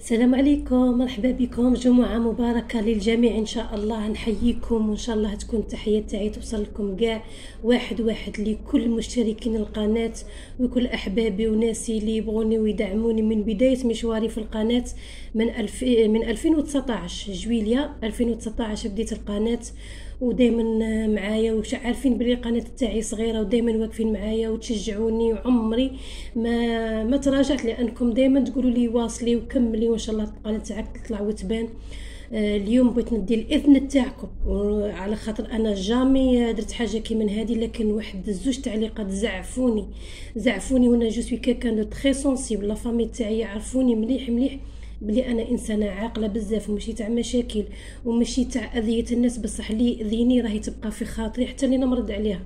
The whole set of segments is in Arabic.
السلام عليكم مرحبا بكم. جمعة مباركة للجميع. إن شاء الله نحييكم. وإن شاء الله تكون التحية تاعي توصل لكم كاع واحد واحد لكل مشتركين القناة وكل أحبابي وناسي اللي يبغوني ويدعموني من بداية مشواري في القناة من ألف من 2019 جويليا. 2019 بديت القناة ودائما معايا وش عارفين بلي القناه تاعي صغيرة ودائما واقفين معايا وتشجعوني وعمري ما ما تراجعت لأنكم دائما تقولوا لي واصلي وكملي وإن شاء الله القناه تاعك تطلع وتبان. آه، اليوم بغيت ندي الإذن تاعكم على خاطر أنا jamais درت حاجة كي من هذه لكن واحد زوج تعليقات زعفوني زعفوني وأنا je suis quelqu'un de très sensible la famille تاعي يعرفوني مليح مليح. بلي أنا إنسانة عاقلة بزاف وماشي تاع مشاكل وماشي تاع أذية الناس بصح اللي يأذيني راهي تبقى في خاطري حتى اللي نمرض عليها.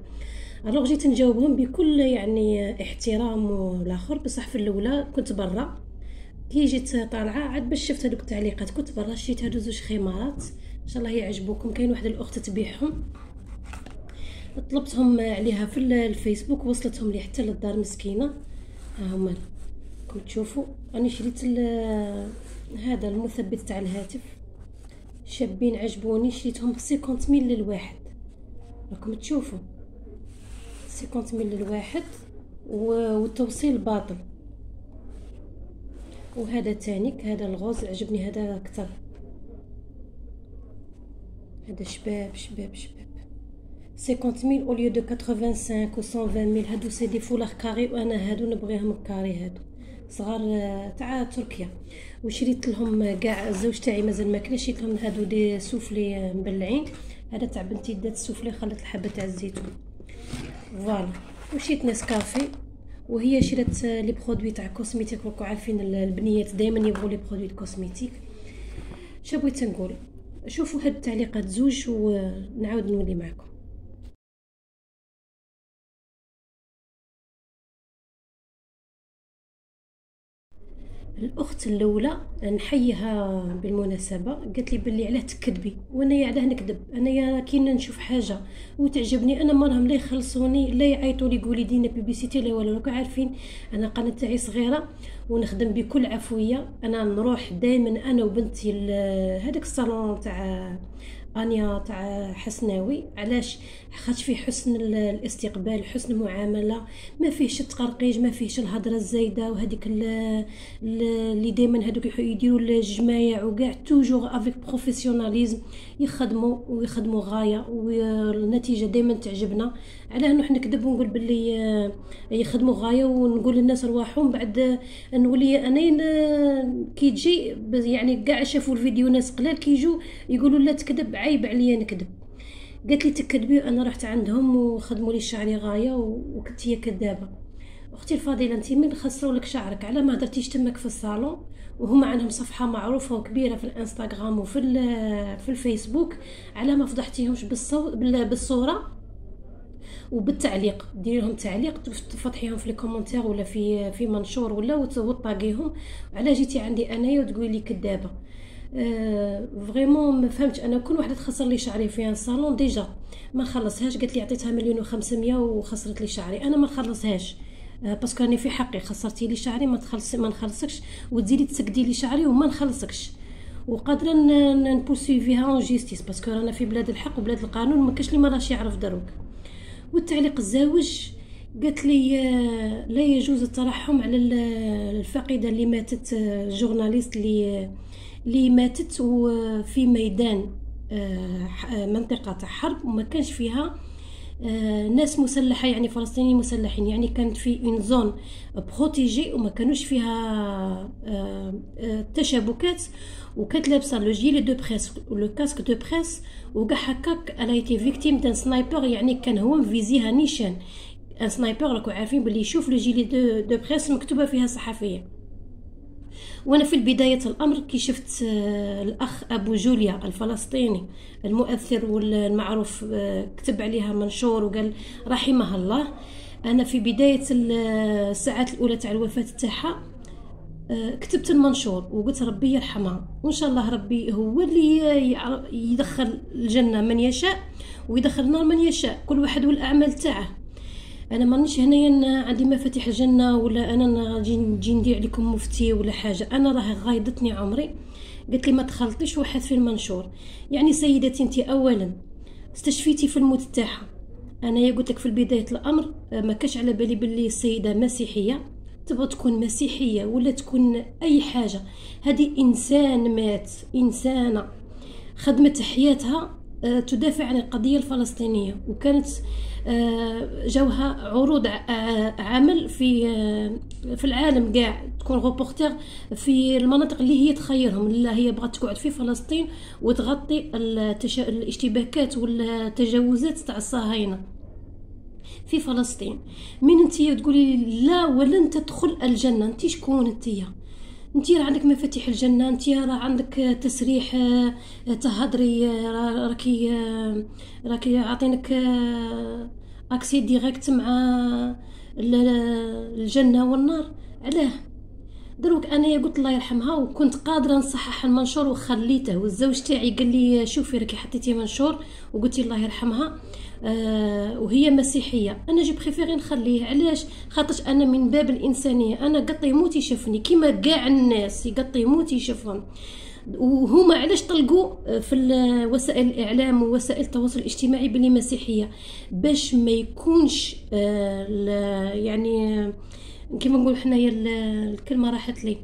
alors جيت نجاوبهم بكل يعني احترام والآخر بصح في الأولى كنت برا. كي جيت طالعة عاد باش شفت هذوك التعليقات كنت برا شريت هادو زوج خمارات. إن شاء الله يعجبوكم كاين واحد الأخت تبيعهم. طلبتهم عليها في الفيسبوك وصلتهم لي حتى للدار مسكينة. ها هما. راكم تشوفوا راني شريت هذا المثبت تاع الهاتف. شابين عجبوني شريتهم 50 ميل للواحد. راكم تشوفوا. 50 ميل للواحد والتوصيل باطل. وهذا تانيك هذا le rose عجبني هذا أكثر. هذا شباب شباب شباب. 50 ميل au lieu de 85 و 120 ميل هادو c'est des foulards carrés وأنا هادو نبغيهم carrés هادو. صغار تاع تركيا. وشريت لهم كاع الزوج تاعي مازال ما كلاش شريت لهم هادو des soufflés مبلعين. هذا تاع بنتي دات السوفلي خلت الحبة تاع الزيتون voilà. وشريت نسكافي وهي شرات les produits تاع cosmétique. راكم عارفين البنيات دائما يبغوا les produits cosmétiques. شنو بغيت نقول؟ شوفوا هاد التعليقات زوج ونعاود نولي معكم. الأخت الأولى نحييها بالمناسبة قالت لي بلي علاه تكذبي وأنا علاه نكذب أنا يا كي نشوف حاجة وتعجبني أنا ماراهم لا يخلصوني لا يعيطوا لي يقولوا لي ديري لنا publicité لا والو راكم عارفين أنا قناة تاعي صغيرة ونخدم بكل عفوية أنا نروح دائما أنا وبنتي هذاك الصالون تاع أنيا تاع حسناوي. علاش؟ خاطش فيه حسن الاستقبال حسن المعاملة. ما فيهش التقرقيج ما فيهش الهضرة الزايدة وهذيك اللي دائما هذوك يديروا الجمايع وكاع toujours avec professionnalisme يخدموا ويخدموا غاية والنتيجة دائما تعجبنا. علاه نروح نكذب ونقول باللي آه، يخدموا غاية ونقول للناس رواحهم بعد نولي أنا كي تجي يعني كاع شافوا الفيديو ناس قلال كي يجوا يقولوا لا تكذب. عيب عليا نكذب قالت لي تكذبي أنا رحت عندهم وخدموا لي شعري غاية وكنت هي كذابة. أختي الفاضلة أنت من خسروا لك شعرك على ما هدرتيش تمك في الصالون؟ وهما عندهم صفحة معروفة وكبيرة في الإنستغرام وفي في الفيسبوك علاه ما فضحتيهمش بالصو... بالصورة؟ وبالتعليق ديري لهم تعليق تفضحيهم في ال commentaire ولا في في منشور ولا وتطاقيهم. علاه جيتي عندي أنايا وتقولي لي كذابة. vraiment ما فهمتش أنا كل واحدة تخسر لي شعري في صالون déjà ما نخلصهاش قالت لي عطيتها مليون و500 وخسرت لي شعري. أنا ما نخلصهاش parce que راني في حقي. خسرتي لي شعري ما تخلص ما نخلصكش. وتزيدي تسقدي لي شعري وما نخلصكش. وقادرة نبورسويفيها en justice parce que رانا في بلاد الحق وبلاد القانون ما كاش اللي ما راش يعرف دروك. والتعليق الزاوج قالت لي آه، لا يجوز الترحم على الفاقده اللي ماتت آه، journaliste اللي اللي ماتت في ميدان آه، منطقة تاع حرب وما كانش فيها ناس مسلحة يعني فلسطينيين مسلحين. يعني كانت في une zone protégée وما كانوش فيها تشابكات. وكانت لابسة le gilet de presse و le casque de presse وكاع هكاك elle a été victime d'un sniper يعني كان هو مفيزيها نيشان. un sniper راكو عارفين بلي يشوف le gilet de, de presse مكتوبة فيها صحفيه وأنا في بدايه الأمر كي شفت آه، الأخ أبو جوليا الفلسطيني المؤثر والمعروف آه، كتب عليها منشور وقال رحمها الله. أنا في بداية الساعات الأولى تاع الوفاة تاعها آه، كتبت المنشور وقلت ربي يرحمها. وإن شاء الله ربي هو اللي يدخل الجنة من يشاء ويدخل النار من يشاء كل واحد والأعمال تاعه. أنا مانيش هنايا عندي مفاتيح الجنة ولا أنا نجي ندير عليكم مفتي ولا حاجة. أنا راه غايضتني عمري. قالت لي ما تخلطيش واحد في المنشور. يعني سيدتي انت اولا استشفيتي في الموت تاعها. أنا قلت لك في بدايه الأمر ما كاش على بالي باللي السيدة مسيحية. تبغى تكون مسيحية ولا تكون أي حاجة. هذه إنسان مات إنسانة خدمت حياتها. آه، تدافع عن القضية الفلسطينية. وكانت آه، جوها عروض عمل في آه، في العالم كاع. تكون غوبورتير في المناطق اللي هي تخيرهم لا هي بغات تقعد في فلسطين وتغطي الاشتباكات والتجاوزات تاع الصهاينة في فلسطين. من انت تقولي لا ولن تدخل الجنة انت شكون انت؟ انت راه عندك مفاتيح الجنة انت راه عندك تسريح آه، تهضري آه، راكي آه، راكي عاطينك accès direct مع الجنة والنار. علاه. دروك انايا قلت الله يرحمها وكنت قادرة نصحح المنشور وخليته والزوج تاعي قال لي شوفي راكي حطيتي منشور وقلتي الله يرحمها. آه وهي مسيحية. أنا j'ai préféré نخليه. علاش؟ خاطرش أنا من باب الإنسانية. أنا قط يموت يشوفني. كيما كاع الناس يقط يموت يشوفهم. وهما علاش طلقوا؟ في وسائل الإعلام ووسائل التواصل الاجتماعي بلي مسيحية. باش ما يكونش آه يعني كما نقول حنايا الكلمة راحت لي.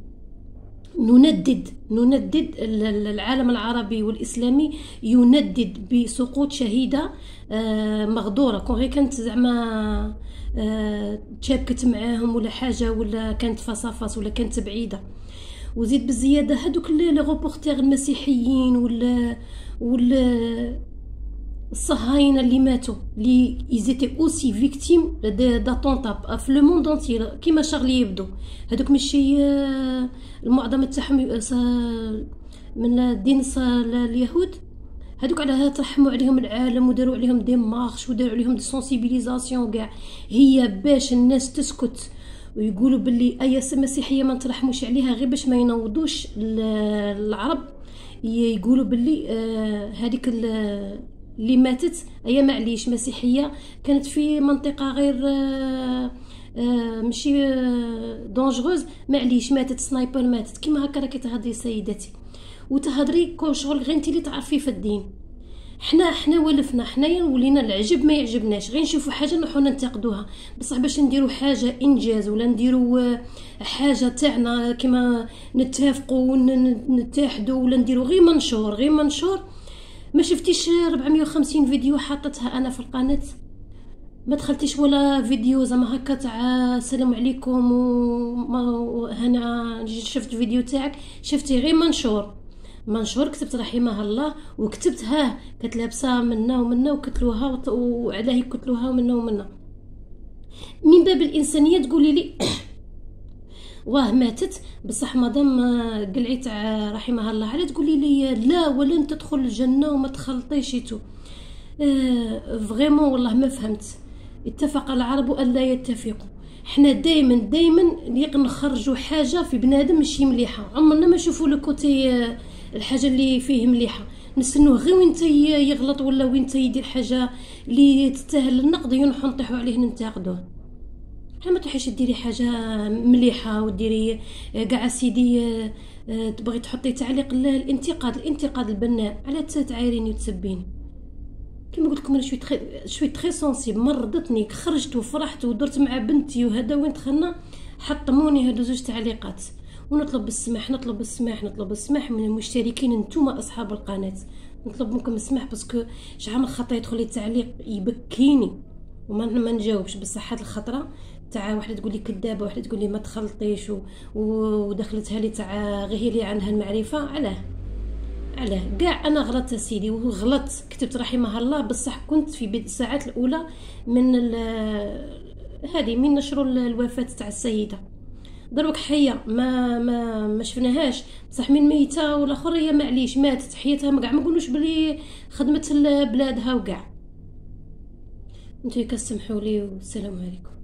نندد نندد العالم العربي والإسلامي يندد بسقوط شهيدة آه، مغدورة. كون غير كانت زعما آه، تشابكت معاهم ولا حاجة ولا كانت فاس ولا كانت بعيدة. وزيد بالزيادة هذوك لي المسيحيين ولا ولا الصهاينه اللي ماتوا لي ils étaient aussi victimes d'attentats في le monde entier كيما شغل يبدو هذوك ماشي المعظم تاعهم من الدين اليهود هذوك علاه ترحموا عليهم العالم وداروا عليهم des marches وداروا عليهم des sensibilisations كاع هي باش الناس تسكت ويقولوا باللي اي مسيحيه ما ترحموش عليها غير باش ما ينوضوش العرب يقولوا باللي هذيك اللي ماتت هي معليش مسيحية كانت في منطقة غير آه، آه، ماشي dangereuse آه، معليش ماتت sniper ماتت. كيما هكا راكي تهضري سيدتي. وتهضري كل شغل غير انت اللي تعرفي في الدين. حنا حنا ولفنا حنايا ولينا العجب ما يعجبناش. غير نشوفوا حاجة نروحوا ننتقدوها. بصح باش نديروا حاجة إنجاز ولا نديروا حاجة تاعنا كما نتفقوا ونتحدوا ولا نديروا غير منشور غير منشور. ما شفتيش 450 فيديو حاطتها أنا في القناة؟ ما دخلتيش ولا فيديو زعما هكا تاع السلام عليكم وهنا شفت فيديو تاعك شفتي غير منشور. منشور كتبت رحمها الله وكتبت ها كانت لابسة منا ومنا وكتلوها وعلاه يكتلوها منا ومنا. من باب الإنسانية تقولي لي واه ماتت. بصح مادام قلعيت رحمها الله علاه تقولي لي لا ولن تدخل الجنة وما تخلطيش tout آه vraiment والله ما فهمت. اتفق العرب الا يتفقوا. حنا دائما دائما نخرجوا حاجة في بنادم ماشي مليحة. عمرنا ما نشوفوا le côté الحاجة اللي فيه مليحة. نستنوه غير وين يغلط ولا وين يدير حاجة اللي تستاهل النقد ينحو نطيحوا عليه ننتقدوه. ما تروحيش ديري حاجة مليحة وديري كاع سيدي آه، تبغي تحطي تعليق الانتقاد الانتقاد البناء على تعايريني وتسبيني. كيما قلت لكم أنا شوي تخي شوي تخي سونسيب مرضتني خرجت وفرحت ودرت مع بنتي وهذا وين دخلنا؟ حطموني هادو زوج تعليقات. ونطلب بالسماح نطلب بالسماح نطلب بالسماح من المشتركين نتوما أصحاب القناة. نطلب منكم السماح parce que شحال من خطره يدخل لي تعليق يبكيني. وما ما نجاوبش بصح هاد الخطرة. تاع وحده تقول لي كذابة وحده تقول لي ما تخلطيش ودخلتها لي تاع غير لي عنها المعرفة. علاه علاه. كاع أنا غلطت سيدي وغلطت كتبت رحمها الله بصح كنت في الساعات الأولى من هذه من نشر الوفاة تاع السيدة. دروك حية ما ما ما شفناهاش. بصح من ميتة والآخر هي معليش ماتت. حياتها كاع ما نقولوش بلي خدمت بلادها وكاع انتي كسمحوا لي والسلام عليكم.